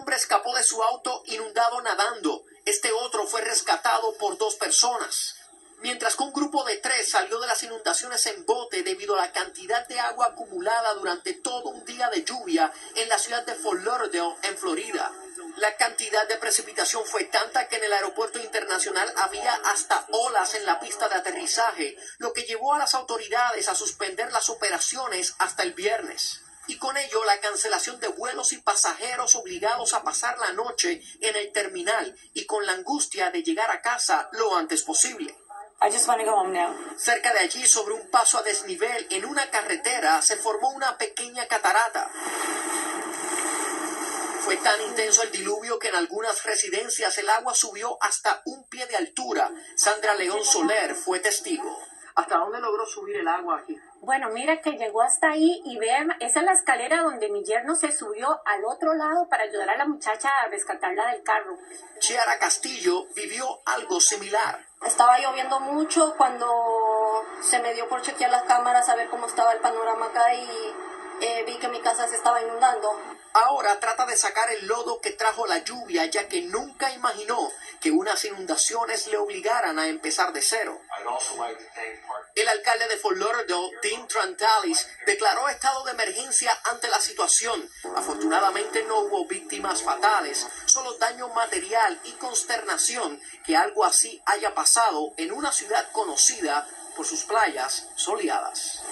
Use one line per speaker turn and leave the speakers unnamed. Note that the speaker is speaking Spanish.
hombre escapó de su auto inundado nadando. Este otro fue rescatado por dos personas. Mientras que un grupo de tres salió de las inundaciones en bote debido a la cantidad de agua acumulada durante todo un día de lluvia en la ciudad de Fort Lauderdale, en Florida. La cantidad de precipitación fue tanta que en el aeropuerto internacional había hasta olas en la pista de aterrizaje, lo que llevó a las autoridades a suspender las operaciones hasta el viernes. Y con ello la cancelación de vuelos y pasajeros obligados a pasar la noche en el terminal y con la angustia de llegar a casa lo antes posible. Cerca de allí, sobre un paso a desnivel en una carretera, se formó una pequeña catarata. Fue tan intenso el diluvio que en algunas residencias el agua subió hasta un pie de altura. Sandra León Soler fue testigo. ¿Hasta dónde logró subir el agua aquí?
Bueno, mira que llegó hasta ahí y vean, esa es la escalera donde mi yerno se subió al otro lado para ayudar a la muchacha a rescatarla del carro.
Chiara Castillo vivió algo similar.
Estaba lloviendo mucho cuando se me dio por chequear las cámaras a ver cómo estaba el panorama acá y eh, vi que mi casa se estaba inundando.
Ahora trata de sacar el lodo que trajo la lluvia, ya que nunca imaginó que unas inundaciones le obligaran a empezar de cero. El alcalde de Fort Lauderdale, Dean Trantalis, declaró estado de emergencia ante la situación. Afortunadamente no hubo víctimas fatales, solo daño material y consternación que algo así haya pasado en una ciudad conocida por sus playas soleadas.